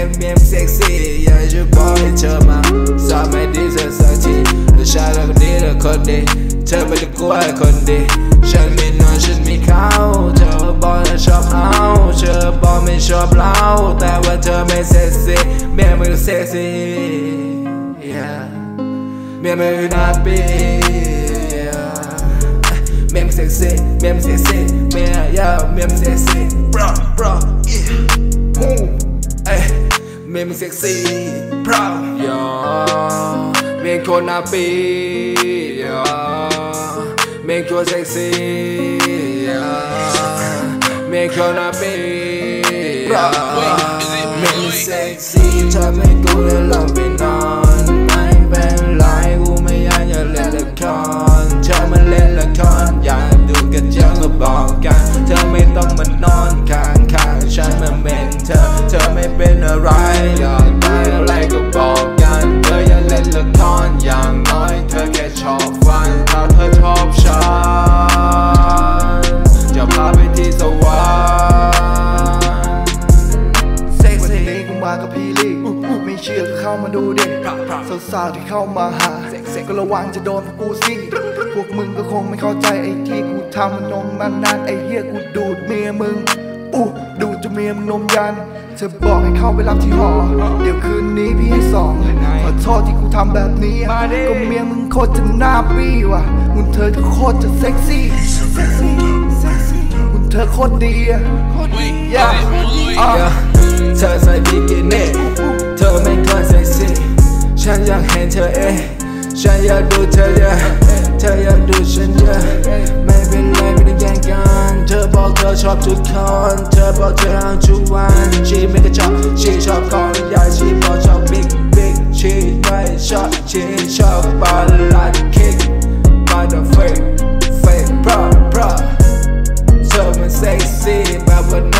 ya hell, mem sexy, yeah, you boy, chama, so my days are such the shot of the code, tell me the go I conde, show me no, should me cow, tell boy, shop out, tell boy, me shop loud, that what tell me sexy. Man, we sexy, yeah. Man, we not big, yeah. Man, sexy, man, sexy, man, yeah, man, sexy, bro, bro, yeah. made me succeed, proud, yeah. Make you yeah. Make you yeah. Make you yeah. Make me succeed, try me do ไม่เป็นอะไรอยากได้อะไรก็บอกกันเธออย่าเล่นละครอย่างน้อยเธอแค่ชอบฟันถ้าเธอชอบฉันจะพาไปที่สวรรค์เซ็กซี่นี้กูมากับพี่ลี่ไม่เชื่อก็เข้ามาดูเด็กสาวๆที่เข้ามาหาก็ระวังจะโดนพวกกูสิพวกมึงก็คงไม่เข้าใจไอ้ที่กูทำมันนมมานานไอ้เหี้ยกูดูดเมียมึงอู้ดูดจนเมียมึงนมยัน เธอบอกให้เข้าไปรับที่หอ เดี๋ยวคืนนี้พี่ให้สอง ขอโทษที่กูทำแบบนี้ ก็เมียมึงโคตรจะน่าปี้ว่ะมึงเธอโคตรจะเซ็กซี่มึงเธอโคตรดีอะอะเธอใส่บิกินี่เธอไม่ค่อยเซ็กซี่ฉันอยากเห็นเธอเองฉันอยากดูเธอเยอะเธออยากดูฉันเยอะ shop to count Turbo turn to one She make a chop, she shop call Yeah, she for big, big She play shop, she shop But like kick By the fake, fake Bro, bro So I'm sexy, but